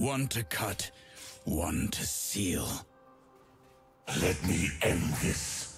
One to cut, one to seal. Let me end this.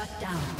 Shut down.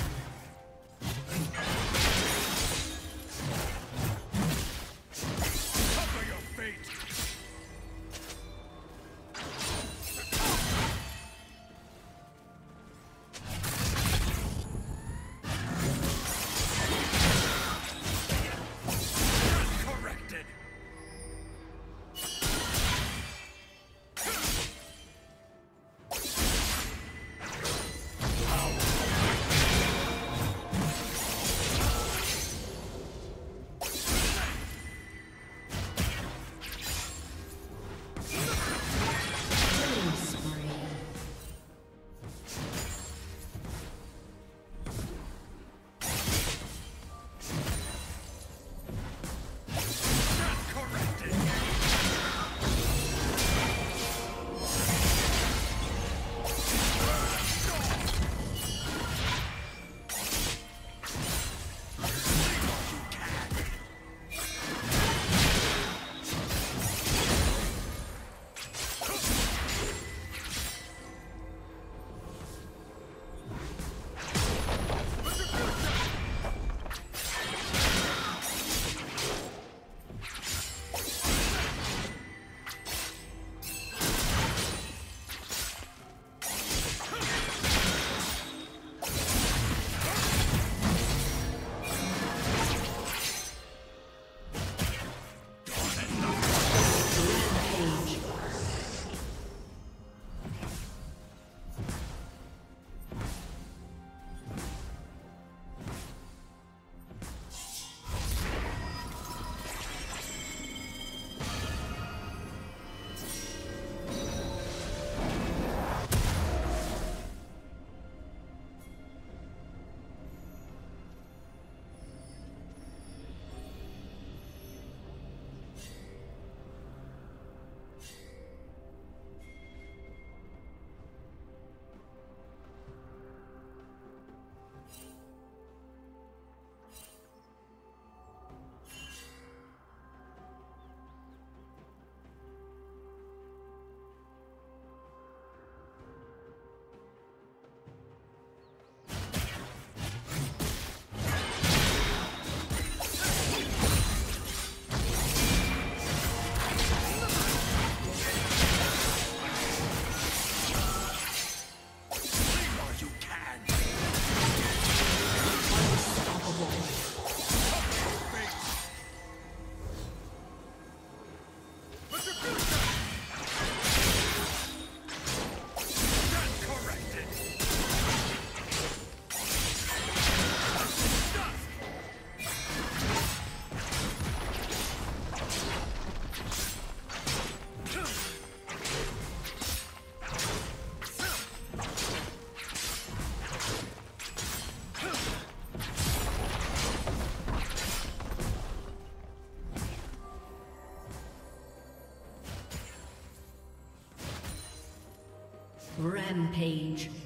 Rampage.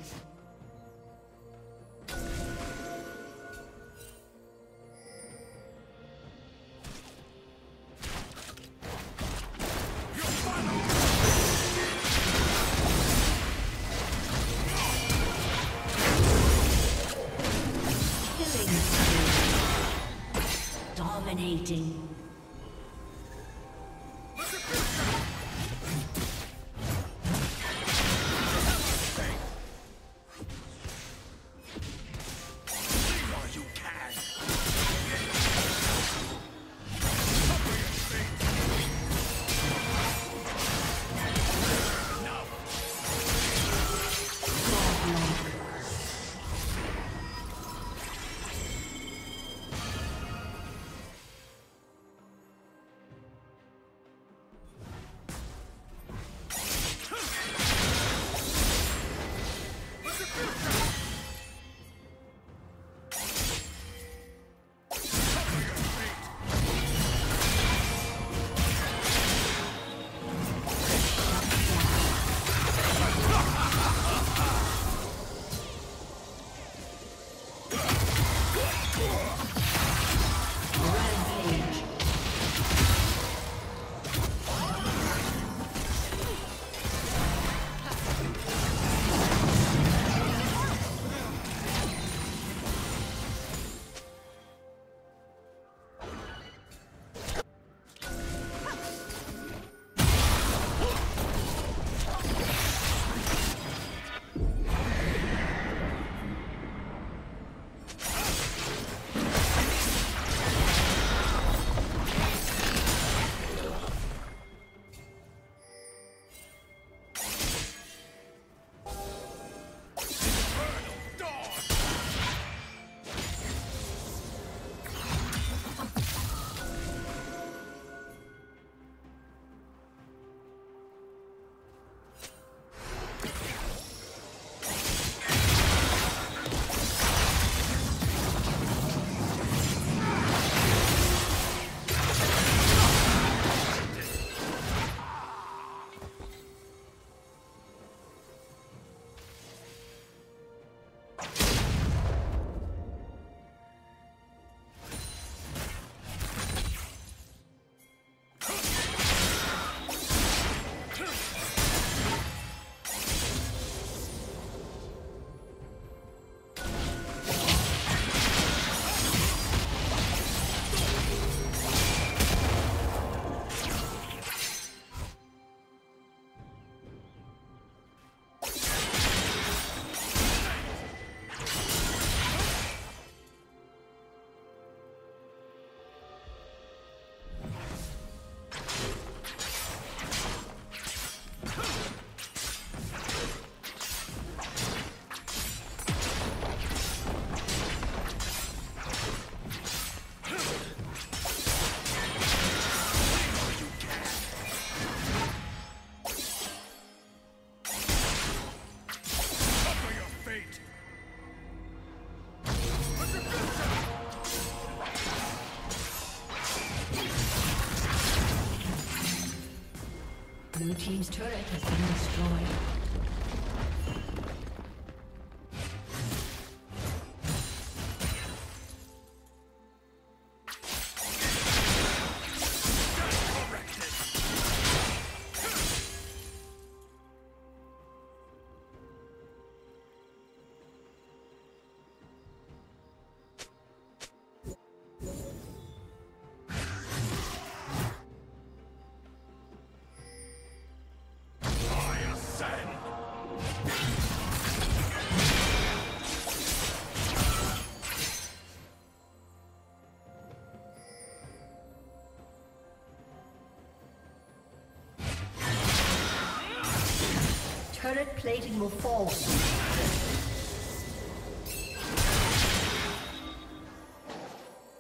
Turret plating will fall.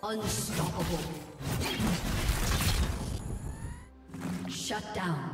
Unstoppable. Shut down.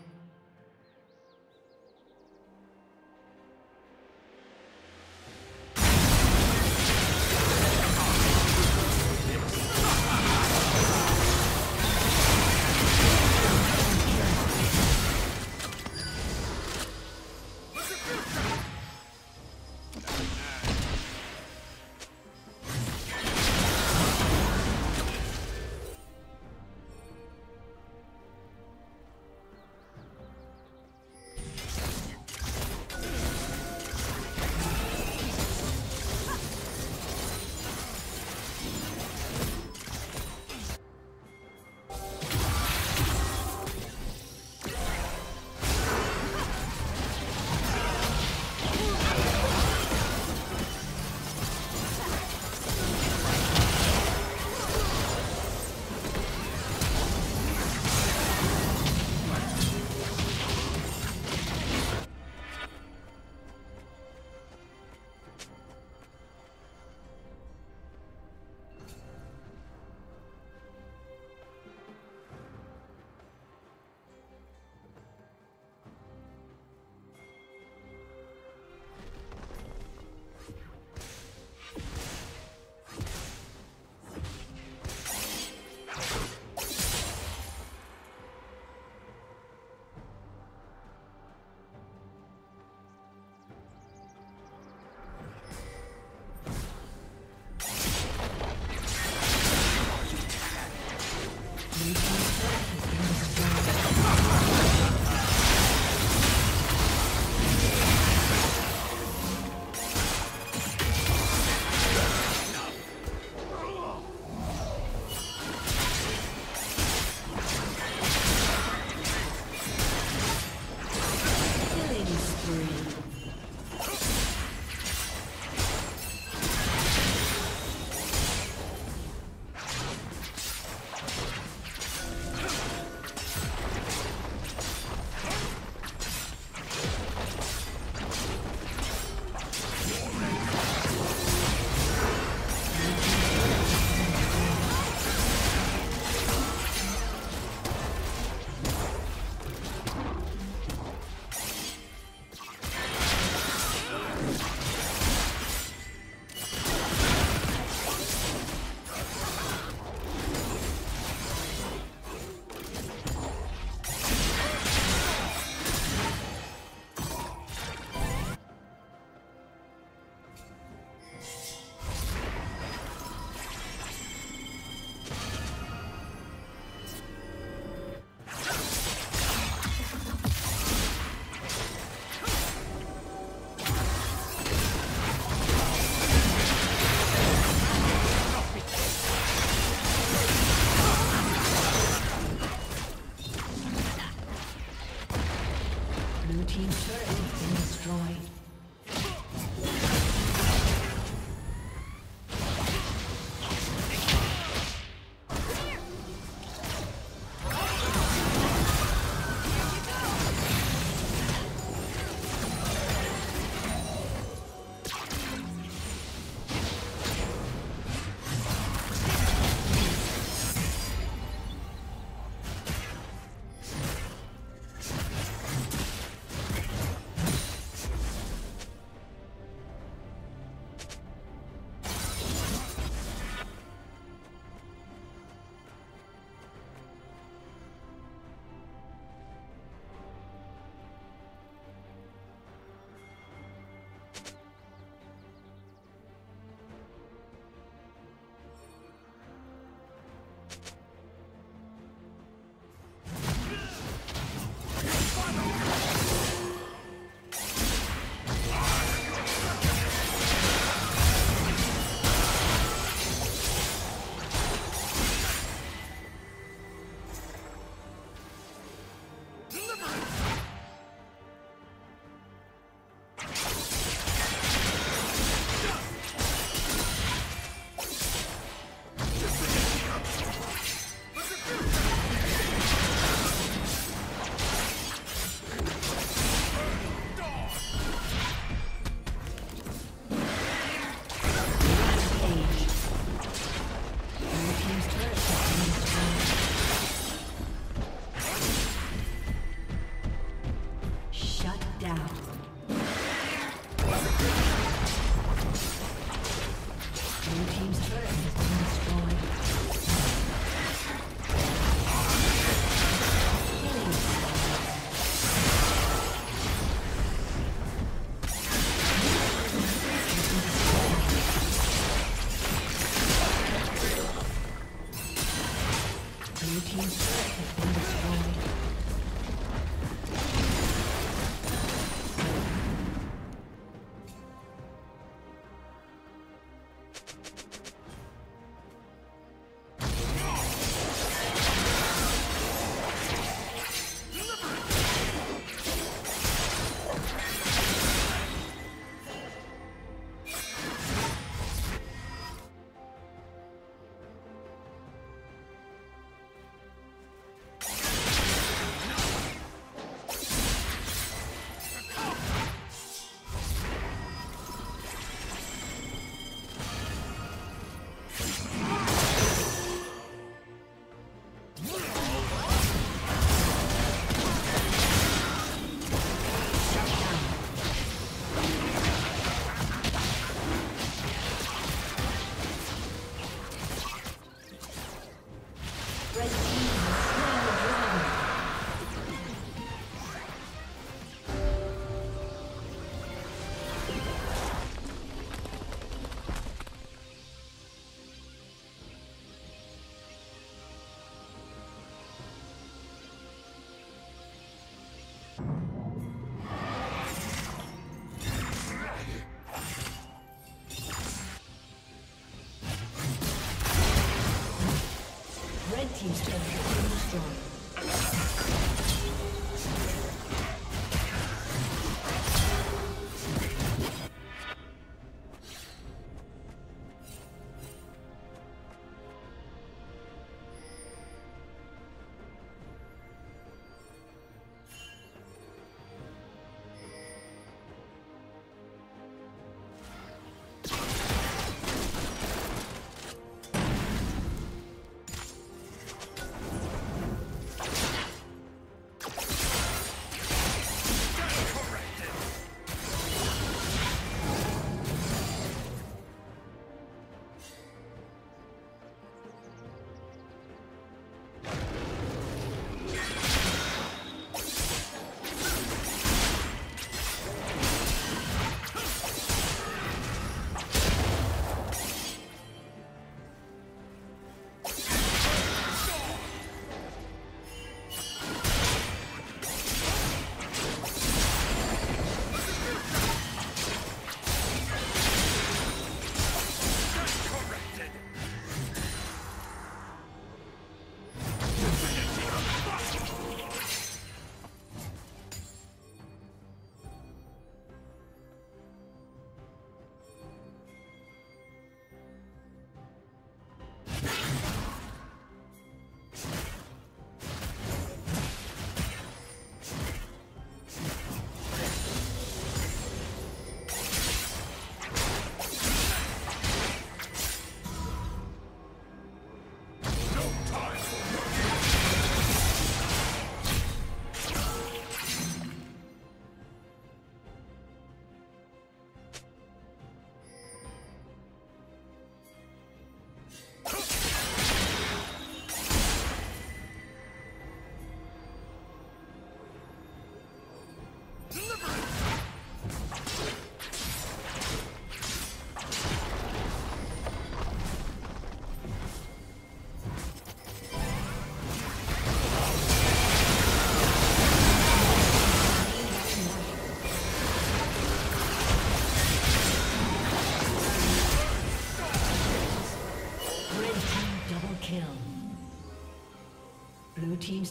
Team's turret